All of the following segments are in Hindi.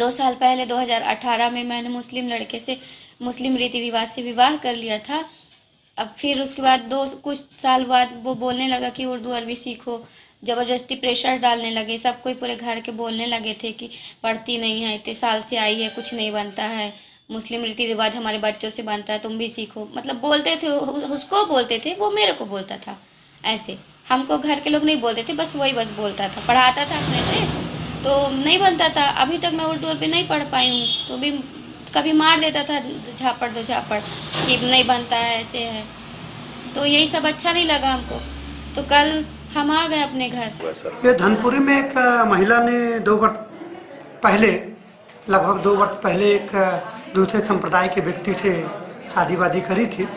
दो साल पहले 2018 में मैंने मुस्लिम लड़के से, मुस्लिम रीति रिवाज से विवाह कर लिया था। अब फिर उसके बाद दो, कुछ साल बाद वो बोलने लगा कि उर्दू अरबी सीखो, ज़बरदस्ती प्रेशर डालने लगे, सब कोई पूरे घर के बोलने लगे थे कि पढ़ती नहीं है, इतने साल से आई है, कुछ नहीं बनता है। मुस्लिम रीति रिवाज हमारे बच्चों से बनता है, तुम भी सीखो। मतलब बोलते थे, उसको बोलते थे, वो मेरे को बोलता था, ऐसे। हमको घर के लोग नहीं बोलते थे, बस वही बस बोलता था, पढ़ाता था अपने से। तो नहीं बनता था। अभी तक मैं उर्दू अरबी नहीं पढ़ पाई हूँ। तो भी कभी मार देता था झापड़ दो झापड़ कि नहीं बनता है, ऐसे है। तो यही सब अच्छा नहीं लगा हमको। तो कल हम आ गए अपने घर। ये धनपुरी में एक महिला ने दो वर्ष पहले, लगभग दो वर्ष पहले एक दूसरे संप्रदाय के व्यक्ति से शादी वादी करी थी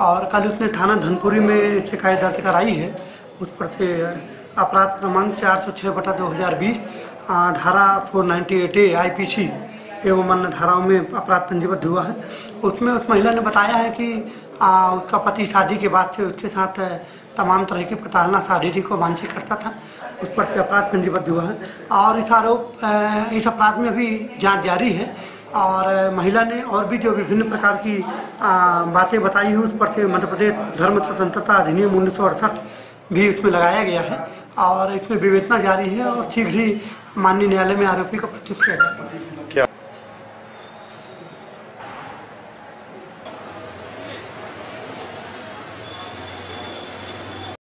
और कल उसने थाना धनपुरी में शिकायत दर्ज कराई है। उस पर से अपराध क्रमांक चार सौ छः बटा दो हज़ार बीस धारा four ninety eight A I P C एवं अन्य धाराओं में अपराध पंजीबद्ध हुआ है। उसमें उस महिला ने बताया है कि आ, उसका पति शादी के बाद से उसके साथ तमाम तरह की प्रताड़ना शारीरिक और मानसिक करता था। उस पर से अपराध पंजीबद्ध हुआ है। और इस आरोप इस अपराध में भी जाँच जारी है। और महिला ने और भी जो विभिन्न प्रकार की बातें बताई हैं उस पर से मध्य प्रदेश धर्म स्वतंत्रता अधिनियम उन्नीस सौ अड़सठ भी उसमें लगाया गया है। और इसमें विवेचना जारी है और शीघ्र ही माननीय न्यायालय में आरोपी का प्रस्तुत किया